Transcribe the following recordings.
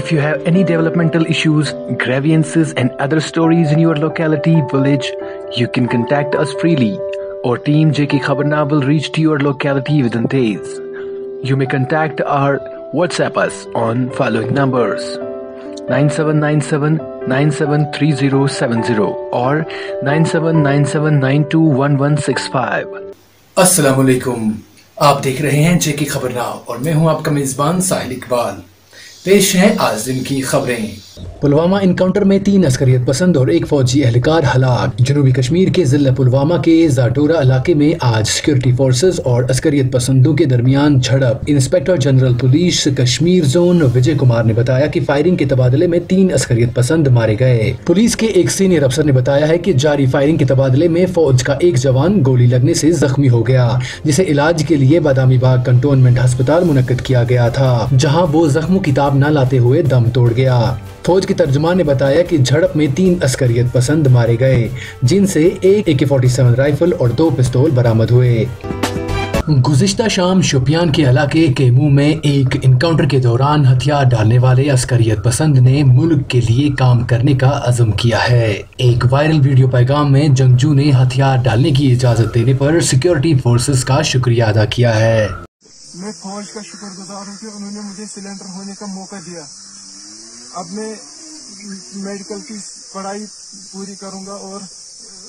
If you have any developmental issues, grievances, and other stories in your locality, village, you can contact us freely. Our team JK Khabarna will reach to your locality within days. You may contact our WhatsApp us on following numbers 9797 973070 or 9797921165. अस्सलाम वालेकुम आप देख रहे हैं जेके खबरनाव और मैं हूँ आपका मेजबान साहिल इकबाल पेश है आज दिन की खबरें। पुलवामा इनकाउंटर में तीन अस्करियत पसंद और एक फौजी एहलकार हलाक। जनूबी कश्मीर के जिला पुलवामा के जाटोरा इलाके में आज सिक्योरिटी फोर्सेस और अस्करियत पसंदों के दरमियान झड़प। Inspector general police Kashmir zone Vijay Kumar ने बताया कि फायरिंग के तबादले में तीन अस्करियत पसंद मारे गए। पुलिस के एक सीनियर अफसर ने बताया है की जारी फायरिंग के तबादले में फौज का एक जवान गोली लगने ऐसी जख्मी हो गया, जिसे इलाज के लिए बादामी बाग कंटोनमेंट अस्पताल मुनद किया गया था, जहाँ वो जख्मों की ताब न लाते हुए दम तोड़ गया। फौज के तर्जुमान ने बताया कि झड़प में तीन अस्करियत पसंद मारे गए, जिनसे एक ए के राइफल और दो पिस्तौल बरामद हुए। गुजश्ता शाम शोपियान के इलाके केमू में एक इनकाउंटर के दौरान हथियार डालने वाले अस्करियत पसंद ने मुल्क के लिए काम करने का अजम किया है। एक वायरल वीडियो पैगाम में जंगजू ने हथियार डालने की इजाज़त देने पर सिक्योरिटी फोर्सेस का शुक्रिया अदा किया है। मैं फौज का शुक्रगुजार हूँ कि उन्होंने मुझे सिलेंडर होने का मौका दिया। अब मैं मेडिकल की पढ़ाई पूरी करूँगा और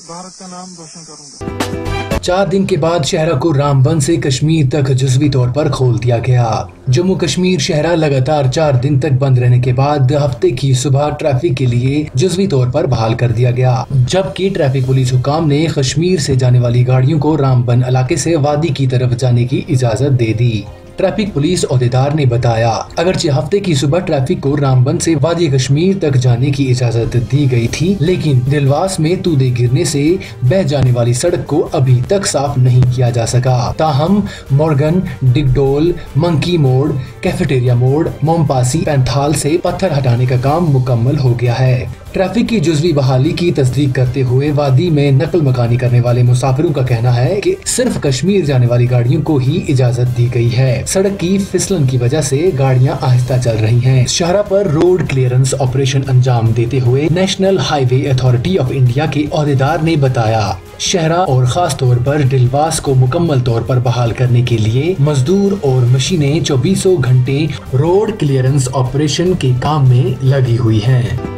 भारत का नाम रोशन करूँगा। चार दिन के बाद शहरा को रामबन से कश्मीर तक जजवी तौर पर खोल दिया गया। जम्मू कश्मीर शहरा लगातार चार दिन तक बंद रहने के बाद हफ़्ते की सुबह ट्रैफ़िक के लिए जजवी तौर पर बहाल कर दिया गया। जबकि ट्रैफ़िक पुलिस हुकाम ने कश्मीर से जाने वाली गाड़ियों को रामबन इलाके से वादी की तरफ़ जाने की इजाज़त दे दी। ट्रैफ़िक पुलिस अहदेदार ने बताया। अगरचे हफ़्ते की सुबह ट्रैफ़िक को रामबन से वादी कश्मीर तक जाने की इजाज़त दी गई थी, लेकिन दिलवास में तूदे गिरने से बह जाने वाली सड़क को अभी तक साफ़ नहीं किया जा सका। ताहम, मॉर्गन, डिगडोल, मंकी मोड़, कैफेटेरिया मोड़ मोमपासी पैंथाल से पत्थर हटाने का काम मुकम्मल हो गया है। ट्रैफ़िक की जुजवी बहाली की तस्दीक करते हुए वादी में नकल मकानी करने वाले मुसाफिरों का कहना है कि सिर्फ़ कश्मीर जाने वाली गाड़ियों को ही इजाज़त दी गई है सड़क की फिसलन की वजह से गाड़ियाँ आहिस्ता चल रही हैं। शहरा पर रोड क्लियरेंस ऑपरेशन अंजाम देते हुए national highway authority of India के अहदेदार ने बताया, शहरा और खास तौर पर डिलवास को मुकम्मल तौर पर बहाल करने के लिए मजदूर और मशीनें चौबीसों घंटे रोड क्लियरेंस ऑपरेशन के काम में लगी हुई हैं।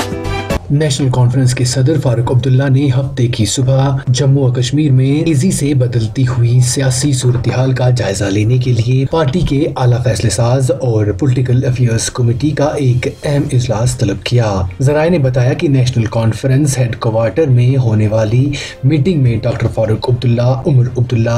नेशनल कॉन्फ्रेंस के सदर फारूक अब्दुल्ला ने हफ़्ते की सुबह जम्मू और कश्मीर में तेज़ी से बदलती हुई सियासी सूरत हाल का जायजा लेने के लिए पार्टी के आला फैसले साज और पोलिटिकल अफेयर्स कमेटी का एक अहम इजलास तलब किया। जराये ने बताया की नेशनल कॉन्फ्रेंस हेड क्वार्टर में होने वाली मीटिंग में डॉक्टर फारूक अब्दुल्ला, उमर अब्दुल्ला,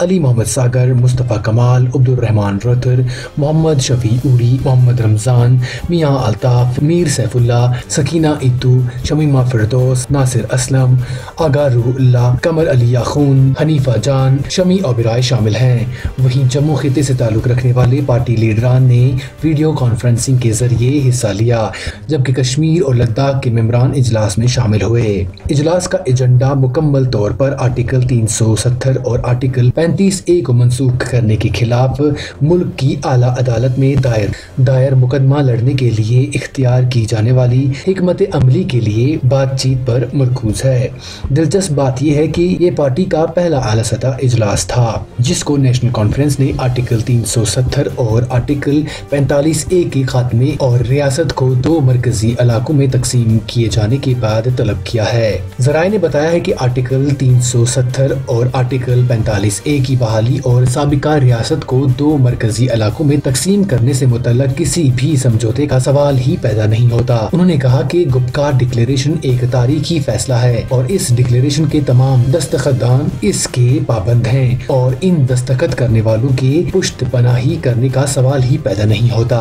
अली मोहम्मद सागर, मुस्तफ़ा कमाल अब्दुलरहमान रतर मोहम्मद शफी उड़ी मोहम्मद रमज़ान, मियाँ अल्ताफ, मीर सैफुल्ला, सकीना इतू शमीमा फिरदौस नासिर असलम आगा रूहुल्ला कमर अली याखून हनीफा जान शमी ओबराय शामिल हैं। वहीं जम्मू खत्े से ताल्लुक़ रखने वाले पार्टी लीडरान ने वीडियो कॉन्फ्रेंसिंग के ज़रिए हिस्सा लिया, जबकि कश्मीर और लद्दाख के मम्बरान इजलास में शामिल हुए। इजलास का एजेंडा मुकम्मल तौर पर आर्टिकल तीन सौ सत्तर और आर्टिकल पैंतीस ए को मनसूख करने के खिलाफ मुल्क की आला अदालत में दायर दायर मुकदमा लड़ने के लिए इख्तियार की जाने वाली हमत अमली के लिए बातचीत पर मरकूज है। दिलचस्प बात यह है कि ये पार्टी का पहला आला सतह इजलास था, जिसको नेशनल कॉन्फ्रेंस ने आर्टिकल 370 और आर्टिकल 45 ए के खात्मे और रियासत को दो मरकजी इलाकों में तकसीम किए जाने के बाद तलब किया है। जराये ने बताया है कि आर्टिकल 370 और आर्टिकल 45 ए की बहाली और सबका रियासत को दो मरकजी इलाकों में तकसीम करने से मुतल किसी भी समझौते का सवाल ही पैदा नहीं होता। उन्होंने कहा की गुप्कार डिक्लेरेशन एक तारीखी फैसला है और इस डिक्लेरेशन के तमाम दस्तखत दान इसके पाबंद हैं और इन दस्तखत करने वालों के पुष्ट पनाही करने का सवाल ही पैदा नहीं होता।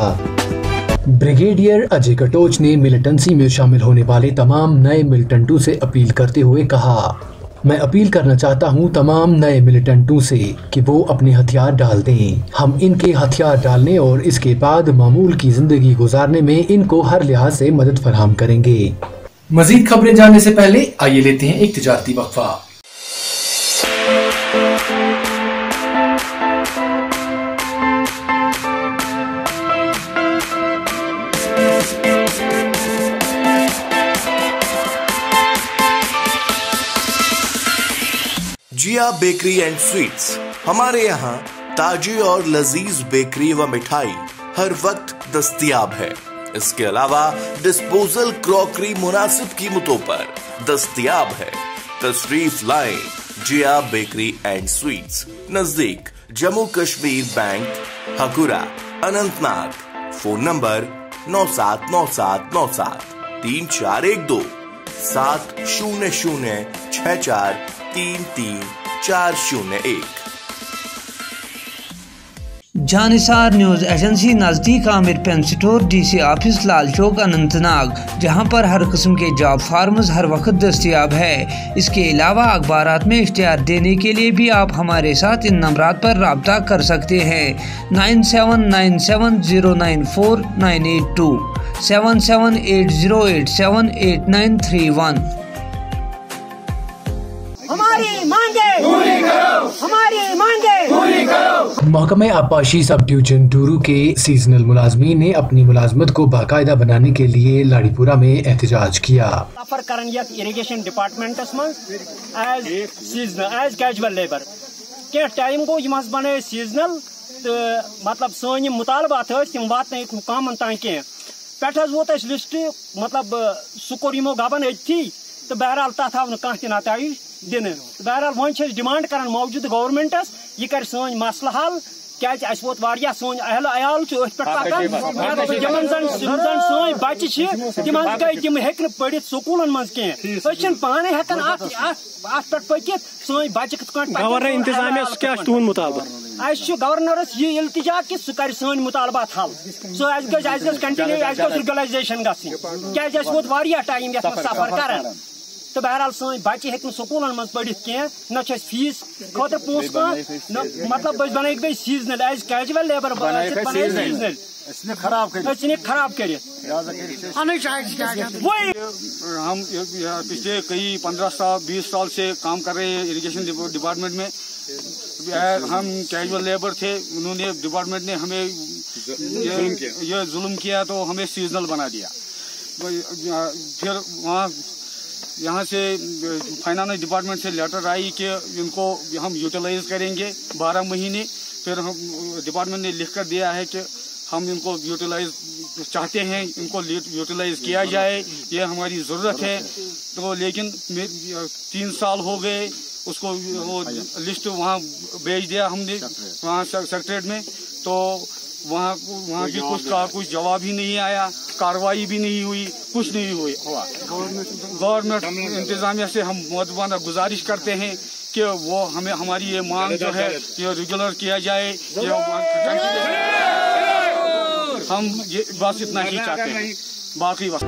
ब्रिगेडियर अजय कटोच ने मिलिटेंसी में शामिल होने वाले तमाम नए मिलिटेंटों से अपील करते हुए कहा मैं अपील करना चाहता हूँ तमाम नए मिलिटेंटों से कि वो अपने हथियार डाल दें। हम इनके हथियार डालने और इसके बाद मामूल की ज़िंदगी गुजारने में इनको हर लिहाज से मदद फराहम करेंगे। मजीद खबरें जानने से पहले आइए लेते हैं एक तजारती वक्फा। जिया बेकरी एंड स्वीट्स हमारे यहाँ ताजी और लजीज बेकरी व मिठाई हर वक्त दस्तियाब है। इसके अलावा डिस्पोजल क्रॉकरी मुनासिब कीमतों पर दस्तियाब है। तशरीफ़ लाए जिया बेकरी एंड स्वीट्स नज़दीक Jammu Kashmir bank, Hakura, Anantnag. Phone number नौ सात नौ सात नौ सात। तीन चार एक दो, सात शून्य शून्य छह चार तीन तीन चार शून्य एक। जानिसार न्यूज़ एजेंसी नज़दीक Aamir pen store, DC office Lal Chowk, Anantnag. जहाँ पर हर किस्म के जॉब फार्म्स हर वक्त दस्तियाब है। इसके अलावा अखबार में इश्तहार देने के लिए भी आप हमारे साथ इन नंबर पर रबता कर सकते हैं। Nine seven nine seven zero nine four nine eight two, seven seven eight zero eight seven eight nine three one. हमारी मांगे। पूरी करो हमारी मांगे। पूरी करो महकमे आपाशी सब डिवीज़न डूरू के सीजनल मुलाजमी ने अपनी मुलाजमत को बाकायदा बनाने के लिए लाड़ीपुरा में एहतजाज किया। सफ़र करन यथ irrigation departments as seasonal as casual labour कह टाइम गो यम बन सीजनल तो मतलब सन मुतालबात तम वात हुकामन तान कह पे वोत लिस्ट मतलब सह कोर यमो गबन अथी तो बहरहाल तथ आव कह नतज दिन बहरहाल वो डिमांड कर मौजूद गवर्नमेंटस यह कर सन मसल हल क्या वोत सोन अहल अयाल जमन जन सन बच्चे तम गई तम हे पढ़ स्कूलन मज कह पाने हेकान अत पे पकित सन बच्चे क्या मुतालबा गवर्नरस यह इल्तिजा कि सह कर सन मुतालबात हल सह गज कंटिन्यू रेगुलराइजेशन क्या वोत टाइम ये सफ़र कर? तो बहरहाल सन बच्चे हेक स्कूलन मज पढ़ कह न फ़ीस खुद पोस कह मतलब बन गई seasonal as casual labour seasonal खराब खराब कर हम पिछले कई पंद्रह साल बीस साल से काम कर रहे हैं इरिगेशन डिपार्टमेंट में हम कैजुअल लेबर थे उन्होंने डिपार्टमेंट ने हमें ये जुल्म किया तो हमें सीजनल बना दिया फिर वहाँ यहाँ से फाइनेंस डिपार्टमेंट से लेटर आई कि इनको हम यूटिलाइज करेंगे बारह महीने। फिर हम डिपार्टमेंट ने लिख कर दिया है कि हम इनको यूटिलाइज चाहते हैं इनको यूटिलाइज किया जाए ये हमारी ज़रूरत है। तो लेकिन तीन साल हो गए उसको वो लिस्ट वहाँ भेज दिया हमने वहाँ सेक्रेटरेट में। तो वहाँ वहाँ की कुछ का कुछ जवाब ही नहीं आया कार्रवाई भी नहीं हुई कुछ नहीं हुई। हुआ। गवर्नमेंट इंतजामिया से हम मौतबाना गुजारिश करते हैं कि वो हमें हमारी ये मांग जो है ये रेगुलर किया जाए ये हम ये बस इतना ही चाहते हैं। बाकी बस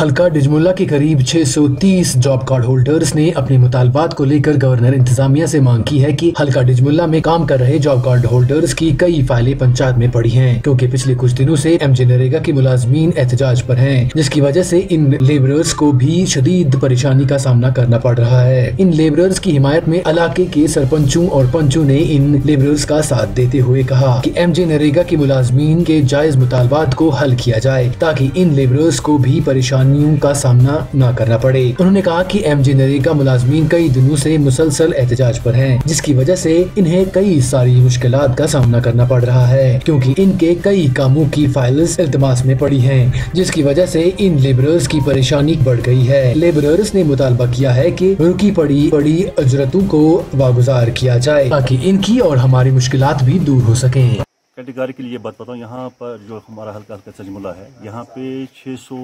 हल्का डिजमुल्ला के करीब 630 जॉब कार्ड होल्डर्स ने अपने मुतालबात को लेकर गवर्नर इंतजामिया से मांग की है कि हल्का डिजमुल्ला में काम कर रहे जॉब कार्ड होल्डर्स की कई फाइलें पंचायत में पड़ी हैं, क्योंकि पिछले कुछ दिनों से एम जे नरेगा के मुलाजमीन एहतजाज पर हैं, जिसकी वजह से इन लेबरर्स को भी शदीद परेशानी का सामना करना पड़ रहा है। इन लेबरर्स की हिमायत में इलाके के सरपंचों और पंचों ने इन लेबरर्स का साथ देते हुए कहा की एम जे नरेगा के मुलाजमीन के जायज़ मुतालबात को हल किया जाए, ताकि इन लेबरर्स को भी परेशानी परेशानियों का सामना न करना पड़े। उन्होंने कहा कि एम जी नरेगा मुलाजमीन कई दिनों से मुसलसल एहतजाज पर हैं, जिसकी वजह से इन्हें कई सारी मुश्किल का सामना करना पड़ रहा है, क्योंकि इनके कई कामों की फाइल्स इल्तमास में पड़ी हैं, जिसकी वजह से इन लेबरर्स की परेशानी बढ़ गई है। लेबरर्स ने मुतालबा किया है कि रुकी पड़ी, बड़ी अजरतों को वागुजार किया जाए, ताकि इनकी और हमारी मुश्किल भी दूर हो सके। कैटेगरी के लिए बात बताऊँ यहाँ पर जो हमारा हल्का हल्का सजमुला है, यहाँ पे 600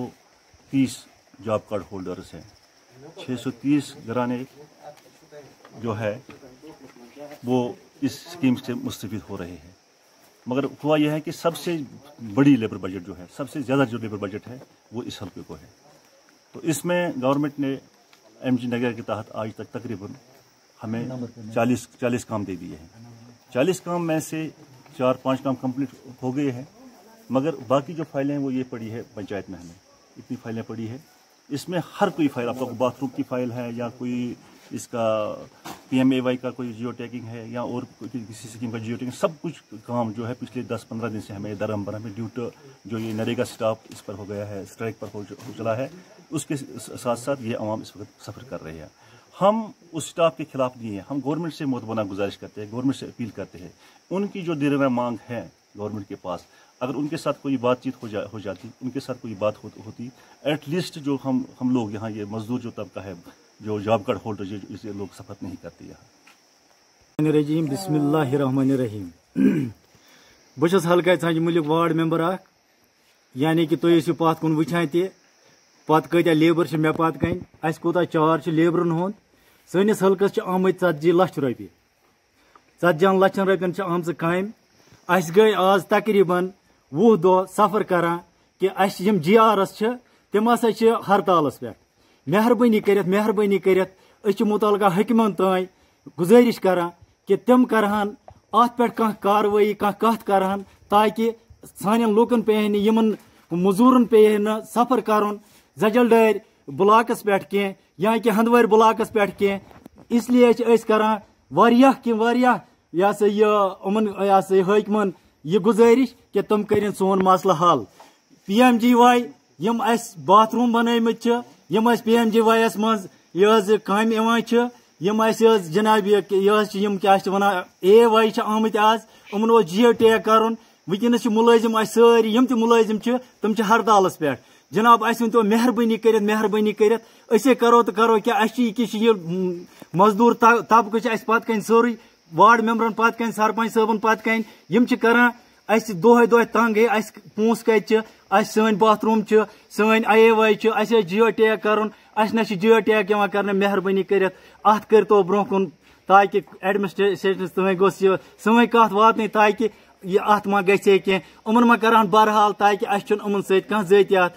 तीस जॉब कार्ड होल्डर्स हैं। 630 घराने जो है, वो इस स्कीम से मुस्तफ़ हो रहे हैं। मगर हुआ यह है कि सबसे बड़ी लेबर बजट जो है, सबसे ज़्यादा जो लेबर बजट है, वो इस हल्के को है। तो इसमें गवर्नमेंट ने एम जी नगर के तहत आज तक तकरीबन हमें 40 40 काम दे दिए हैं। 40 काम में से चार, पाँच काम कंप्लीट हो गए हैं। मगर बाकी जो फाइलें हैं, वो ये पड़ी है पंचायत में हमें। इतनी फाइलें पड़ी है। इसमें हर कोई फ़ाइल आपका बाथरूम की फ़ाइल है या कोई इसका पी एम ए वाई का कोई जियो टैगिंग है या और किसी स्कीम का जियो टैगिंग सब कुछ काम जो है पिछले 10-15 दिन से हमें दरअम्बर हमें ड्यूट जो ये नरेगा स्टाफ इस पर हो गया है स्ट्राइक पर हो चला है, उसके साथ साथ ये आवाम इस वक्त सफ़र कर रहे हैं। हम उस स्टाफ के खिलाफ नहीं है। हम गवर्नमेंट से मुतबना गुजारिश करते हैं गवर्नमेंट से अपील करते हैं। उनकी जो देर मांग है गवर्नमेंट के पास अगर उनके साथ कोई बातचीत हो जा हो जाती उनके साथ कोई बात हो, होती एटलीस्ट जो हम हम लोग यहाँ ये मजदूर जो तबका है जो जॉब कार्ड होल्डर जो इसे लोग सफ़र नहीं करते यहाँ। रजीम बिस्मिल्लाह रहीम बहुत हल्का षांज मुलिक वार्ड मेंबर यानी कि तुम यू पत कुन वुचान तह पत लेबर मे पत कन अस कोता चार्ज लेबरन हुंद सनिस हल्कस आमत ती लच रोपये ती लचन रोपन आम काम अस गई आज तकरीबन वह दह सफ़र कर कि अस जी आर एस तम हसा हड़ताल पे मेहरबानी कर मेहरबानी कर मुतल हकमन तान गुजारिश कर तम अत पे कार्रवाई कत करहन ताकि सान लूकन पे यमन मजूरन पे न सफ़र कर जजल डार ब्लाकस पे कह या कि हंदवार ब्लाकस पे कह इसलिए करान वारिया कि वारिया यह यह हकमन यह गुजारिश कि तुम कर सोन मसल हल। पी एम जी वाई यम अस बाथरूम बनमत यम पी एम जी वाई मज यह काम यम जनाब यम क्या वन ए वाई आमत आज यमन जियो टैग कर वनस मुलाजिम सारी यम मुलाजिम तम हड़ताल पे जनाब अस वन मेहरबानी कर मेहरबानी कर करो तो करो, क्या मजदूर तबक पत कन वार्ड मेंबरन पत कन, सरपंच सबन पत कन। यम अस दोह दोह तंग गई अस पोस कत सन बाथरूम सन आई ए वाई अस जियो टैग कर जियो टैग कर मेहरबानी कर अत कर तो ब्रो कुन ताकि एडमिनिस्ट्रेशन तमें गोस सन कत वात ताकि यह अत मा गे कह मा कर बहरहाल ताकि अमन सत जतियात।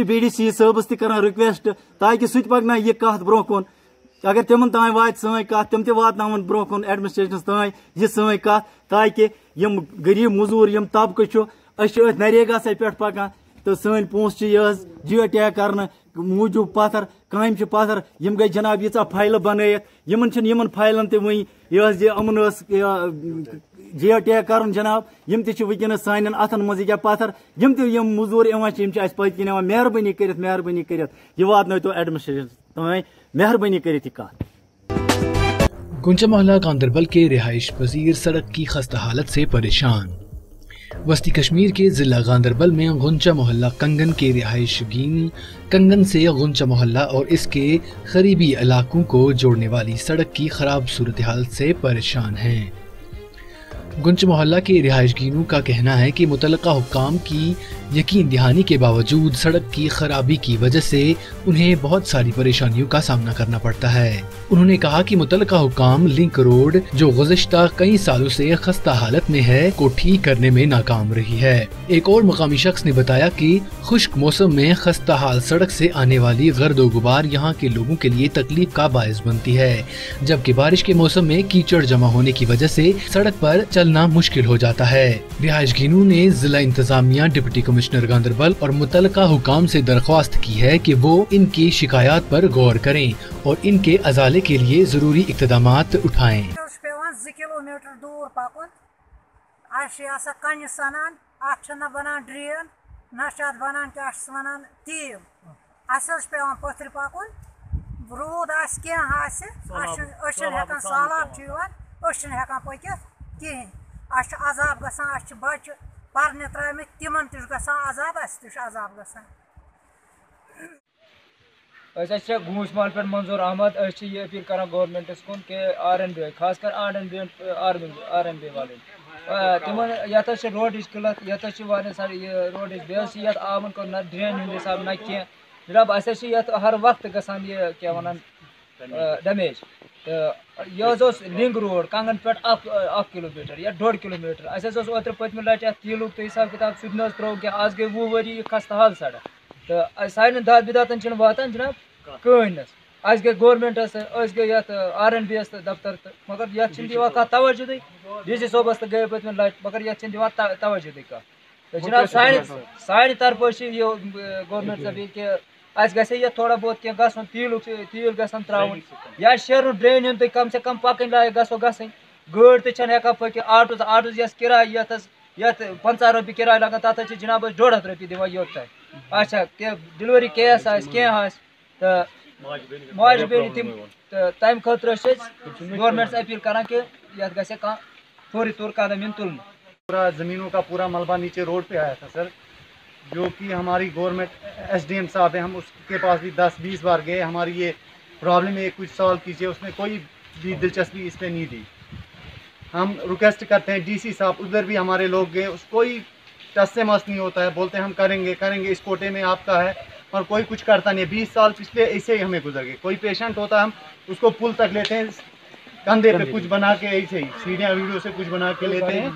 बी डी सी सबस तक रिक्वेस्ट ताकि सह पकन यह कत ब्रो कुन अगर तिमन तान वात सन कत तिम तवातन ब्रो कुन एडमिनिस्ट्रेशन तान यह सन कत ताकि गरीब मजूर यम तबक नरेगा पे पकान तो सन पोस जियो टैग कर मूजूब पत्थर काम पत्थर यम गई जनाब यीचा फ़ाइल बनत यमन यमन फाइलन यह अमन जियो टैग कर जनाब, यम तनस सान अथन मज पत्थर यम तम मजूर पत कन मेहरबानी कर मेहरबानी कर यह वात तो एडमिनिस्ट्रेशन तान मेहरबानी कर गुंजा मोहल्ला गांधरबल के रिहाइश पजीर सड़क की खस्ता हालत से परेशान। वस्ती कश्मीर के जिला गांधरबल में गुंजा मोहल्ला कंगन के रिहायशगीन कंगन से गुंजा मोहल्ला और इसके करीबी इलाकों को जोड़ने वाली सड़क की खराब सूरत हाल से परेशान हैं। गुंज मोहल्ला के रिहायशगीनों का कहना है कि मुतल हुकाम की यकीन दहानी के बावजूद सड़क की खराबी की वजह से उन्हें बहुत सारी परेशानियों का सामना करना पड़ता है। उन्होंने कहा कि मुतल हुकाम लिंक रोड, जो गुजशत कई सालों से खस्ता हालत में है, को ठीक करने में नाकाम रही है। एक और मकामी शख्स ने बताया कि खुश्क मौसम में खस्ता हाल सड़क से आने वाली गर्द गुबार यहाँ के लोगों के लिए तकलीफ़ का बायस बनती है, जबकि बारिश के मौसम में कीचड़ जमा होने की वजह से सड़क पर चलना मुश्किल हो जाता है। रिहायशगीनों ने जिला इंतजामिया डिप्टी कमिश्नर गांधरबल और मुतल हुकाम से दरख्वास्त की है कि वो इनकी शिकायत पर गौर करें और इनके अजाले के लिए ज़रूरी इकदाम उठाएँ। किलोमीटर दूर पकुन कन सनान बनान ड्रेन ना बनान क्या वनान तील अस पे पथर पकुन रूद कहें सालाब हेकान पकित कहें अस अजाब गसान बच्चे पर्ने त्रमित तिम अजाब अस अजाब गसान गूस माल पे मंजूर अहमद ये अपील कर गवर्नमेंटस कुन के आर एन बी खास कर R N B R N B वाले तिम ये रोड किलत ये सारे ये रोड बे आमन को न ड्रेन हंद हिसाब न कह जनाब अस हर वक्त गसान ये क्या वन डैमेज यह लिंक रोड कंगन पे किलोमीटर या डोड किलोमीटर अस ओतर पतम लट तीलुक तो हिसाब किताब सह त्रो क्या आज गई वह वरी खस्ता हाल सड़क तो सान दाद बिदातन वातान जनाब? कहनस अस गई गवर्नमेंटस गई ये आर एन बी एस दफ्तर तो मगर ये कह तवजु डी सी सोबस तो गए पतम लट मगर ये तवजु कह तो जनाब सान सान तरफ़ गवर्नमेंट कि गे थोड़ा बहुत कह गसन तील तील त्रावन या शेर ड्रेन तुम कम से कम पकन लायक गो ग गाड़ तो हेका पक आटो आटो यस किराय ये ये पंचा रोपये किराय लगान तथा जनाब डोड़ हथ रोपये दिवान योत अच्छा डिलीवरी केस कह माज बेनी तम तम खतर गवर्नमेंट अपील करान कि यथ गसे फौरी तौर कदम इन तुल पूरा ज़मीनों का पूरा मलबा नीचे रोड पे आया था सर जो कि हमारी गवर्नमेंट एसडीएम साहब है हम उसके पास भी दस बीस बार गए। हमारी ये प्रॉब्लम है कुछ सॉल्व कीजिए। उसने कोई भी दिलचस्पी इस पर नहीं दी। हम रिक्वेस्ट करते हैं डीसी साहब उधर भी हमारे लोग गए। उस कोई टस से मस नहीं होता है। बोलते हैं हम करेंगे करेंगे इस कोटे में आपका है और कोई कुछ करता नहीं बीस साल पिछले ऐसे ही हमें गुजर गए। कोई पेशेंट होता है हम उसको पुल तक लेते हैं कंधे पे कुछ बना के ऐसे ही सीढ़ियाँ वीडियो से कुछ बना के लेते हैं।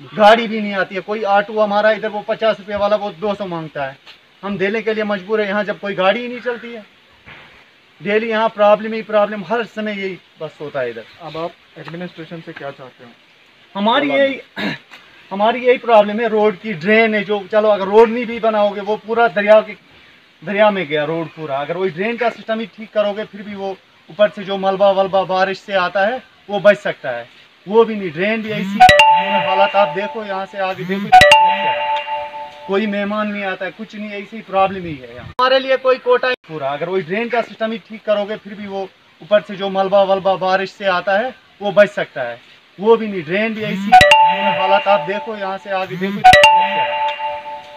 गाड़ी भी नहीं आती है कोई ऑटो हमारा इधर वो पचास रुपये वाला वो दो सौ माँगता है। हम देने के लिए मजबूर है यहाँ जब कोई गाड़ी ही नहीं चलती है। डेली यहाँ प्रॉब्लम ही प्रॉब्लम हर समय यही बस होता है इधर। अब आप एडमिनिस्ट्रेशन से क्या चाहते हो? हमारी यही हमारी यही प्रॉब्लम है रोड की ड्रेन है जो चलो अगर रोड नहीं भी बनाओगे वो पूरा दरिया के दरिया में गया रोड पूरा। अगर वही ड्रेन का सिस्टम ही ठीक करोगे फिर भी वो ऊपर से जो मलबा वलबा बारिश से आता है वो बच सकता है। वो भी नहीं ड्रेन भी ऐसी हालात, आप देखो यहाँ से आगे देखो कोई मेहमान नहीं आता है, कुछ नहीं, ऐसी प्रॉब्लम ही है यहाँ। हमारे लिए कोई कोटा पूरा, अगर वही ड्रेन का सिस्टम ही ठीक करोगे, फिर भी वो ऊपर से जो मलबा वलबा बारिश से आता है, वो बच सकता है। वो भी नहीं ड्रेन भी ऐसी हालात, आप देखो यहाँ से आगे देखो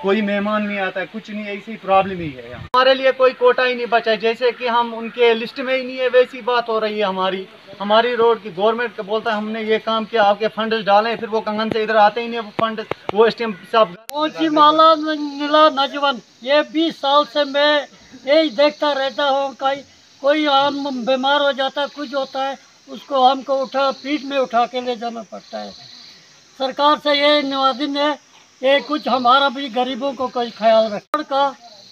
कोई मेहमान नहीं आता है कुछ नहीं ऐसी प्रॉब्लम ही है हमारे लिए कोई कोटा ही नहीं बचा है जैसे कि हम उनके लिस्ट में ही नहीं है वैसी बात हो रही है हमारी। हमारी रोड की गवर्नमेंट का बोलता है हमने ये काम किया आपके फंड डाले फिर वो कंगन से इधर आते ही नहीं वो फंड वो एस टी एम साहब माला नीला नजवन ये बीस साल से मैं यही देखता रहता हूँ कहीं कोई आम बीमार हो जाता है कुछ होता है उसको हमको उठा पीठ में उठा के ले जाना पड़ता है। सरकार से ये निवेदन है ये कुछ हमारा भी गरीबों को कोई ख्याल रख का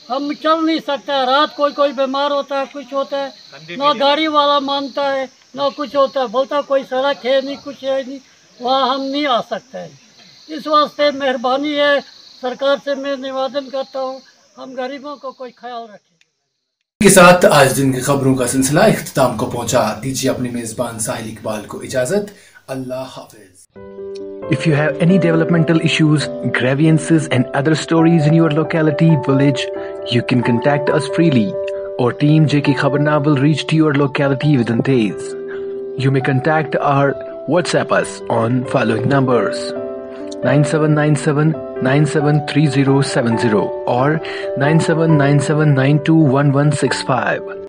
हम चल नहीं सकते रात कोई कोई बीमार होता है कुछ होता है ना गाड़ी वाला मानता है ना कुछ होता है बोलता कोई सड़क है नहीं कुछ है नहीं वहाँ हम नहीं आ सकते। हैं इस वास्ते मेहरबानी है सरकार से मैं निवेदन करता हूँ हम गरीबों को कोई ख्याल रखें। के साथ आज दिन की खबरों का सिलसिला इख्ताम को पहुँचा दीजिए अपने मेजबान साहिल इकबाल को इजाज़त। Allah Hafiz. If you have any developmental issues, grievances, and other stories in your locality, village, you can contact us freely. Our team JK Khabarna will reach to your locality within days. You may contact our WhatsApp us on following numbers 9797 973070 or 9797921165.